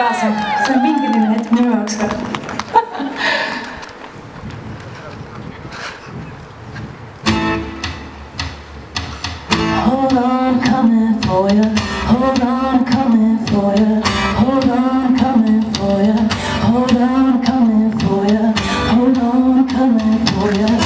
razem. Zijn winkelen het nu ook zo. Hold coming for you. Hold on, coming for you. Hold on, coming for you. Hold on, coming for you. Hold on, coming for you.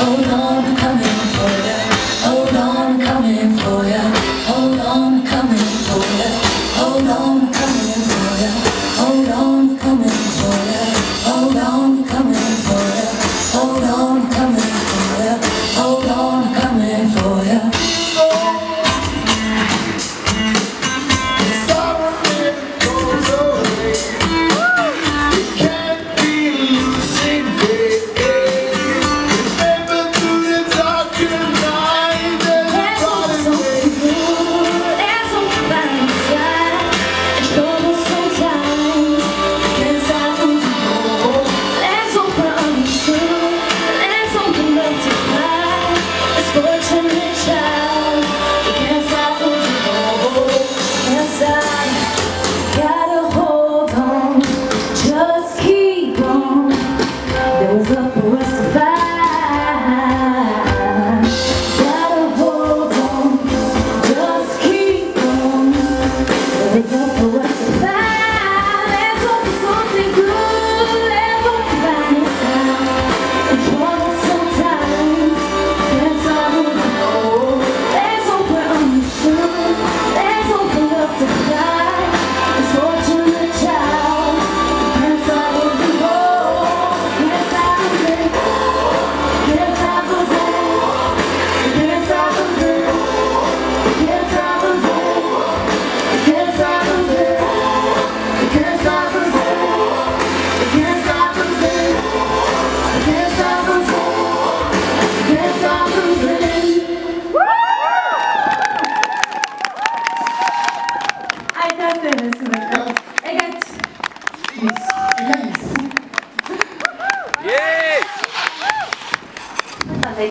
Hold on,